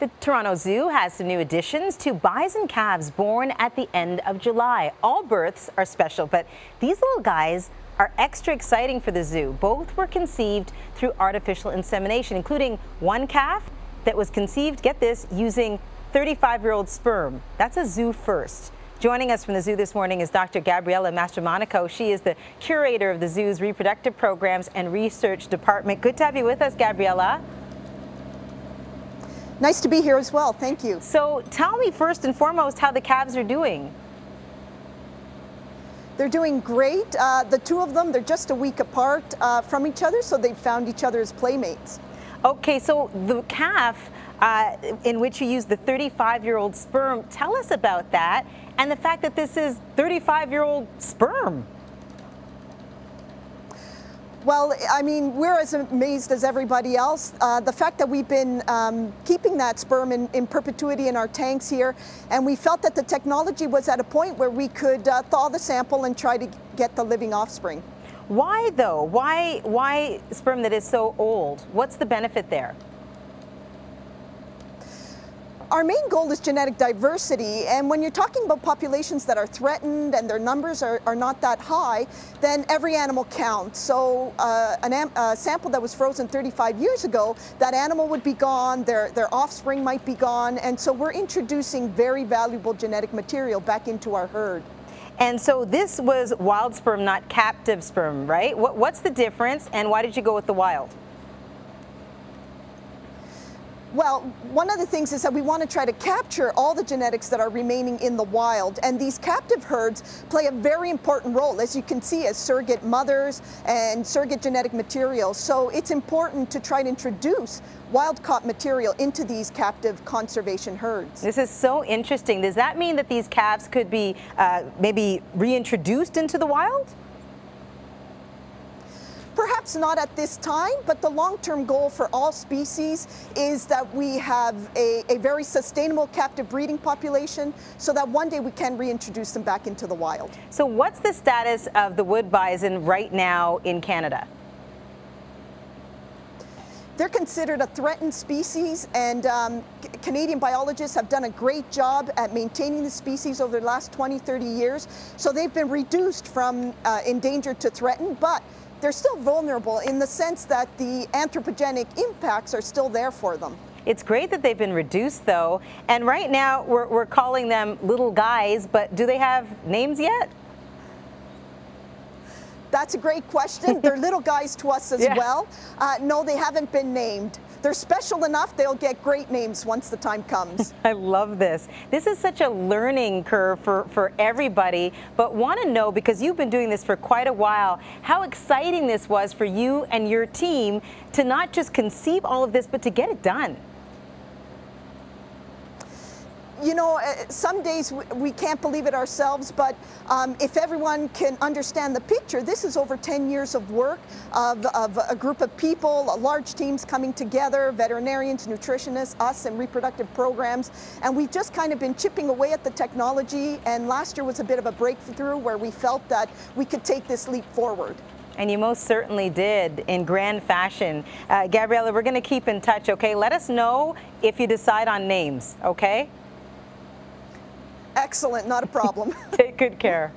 The Toronto Zoo has some new additions to bison calves born at the end of July. All births are special, but these little guys are extra exciting for the zoo. Both were conceived through artificial insemination, including one calf that was conceived, get this, using 35-year-old sperm. That's a zoo first. Joining us from the zoo this morning is Dr. Gabriela Mastromonaco. She is the curator of the zoo's reproductive programs and research department. Good to have you with us, Gabriela. Nice to be here as well. Thank you. So tell me first and foremost how the calves are doing. They're doing great. Uh, the two of them, they're just a week apart uh, from each other, so they've found each other as playmates. Okay, so the calf uh, in which you use the 35-year-old sperm, tell us about that and the fact that this is 35-year-old sperm. Well, I mean, we're as amazed as everybody else. Uh, the fact that we've been um, keeping that sperm in, in, perpetuity in our tanks here, and we felt that the technology was at a point where we could uh, thaw the sample and try to get the living offspring. Why though? Why, why sperm that is so old? What's the benefit there? Our main goal is genetic diversity, and when you're talking about populations that are threatened and their numbers are, are not that high, then every animal counts. So uh, a sample that was frozen 35 years ago, that animal would be gone, their, their offspring might be gone, and so we're introducing very valuable genetic material back into our herd. And so this was wild sperm, not captive sperm, right? What, what's the difference, and why did you go with the wild? Well, one of the things is that we want to try to capture all the genetics that are remaining in the wild, and these captive herds play a very important role, as you can see, as surrogate mothers and surrogate genetic material. So it's important to try to introduce wild-caught material into these captive conservation herds. This is so interesting. Does that mean that these calves could be uh, maybe reintroduced into the wild? Perhaps not at this time, but the long-term goal for all species is that we have a, a, very sustainable captive breeding population so that one day we can reintroduce them back into the wild. So what's the status of the wood bison right now in Canada? They're considered a threatened species, and um, Canadian biologists have done a great job at maintaining the species over the last 20, 30 years. So they've been reduced from uh, endangered to threatened, but they're still vulnerable in the sense that the anthropogenic impacts are still there for them. It's great that they've been reduced, though. And right now, we're, we're calling them little guys, but do they have names yet? That's a great question. They're little guys to us as yeah. well. Uh, no, they haven't been named. They're special enough, they'll get great names once the time comes. I love this. This is such a learning curve for, for everybody, but want to know, because you've been doing this for quite a while, how exciting this was for you and your team to not just conceive all of this, but to get it done you know, uh, some days we can't believe it ourselves, but um, if everyone can understand the picture, this is over 10 years of work of, of, a group of people, large teams coming together, veterinarians, nutritionists, us, and reproductive programs. And we've just kind of been chipping away at the technology. And last year was a bit of a breakthrough where we felt that we could take this leap forward. And you most certainly did in grand fashion. Uh, Gabriela, we're going to keep in touch, okay? Let us know if you decide on names, okay? Excellent, not a problem. Take good care.